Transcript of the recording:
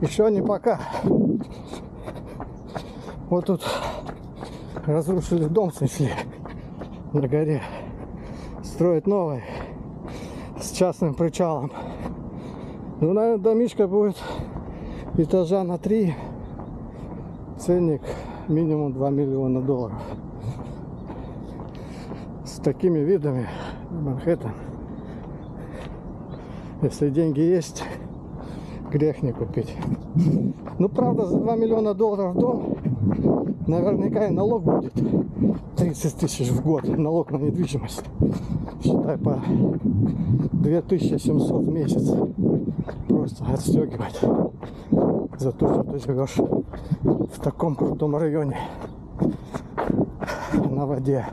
Еще не пока. Вот тут разрушили дом, снесли на горе. Строят новый с частным причалом. Ну, наверное, домишка будет этажа на три. Ценник минимум 2 миллиона долларов. С такими видами Манхэттен. Если деньги есть, грех не купить. Ну, правда, за 2 миллиона долларов дом, наверняка и налог будет 30 тысяч в год. Налог на недвижимость. Считай, по 2700 в месяц. Просто отстегивать за то, что ты живешь в таком крутом районе на воде.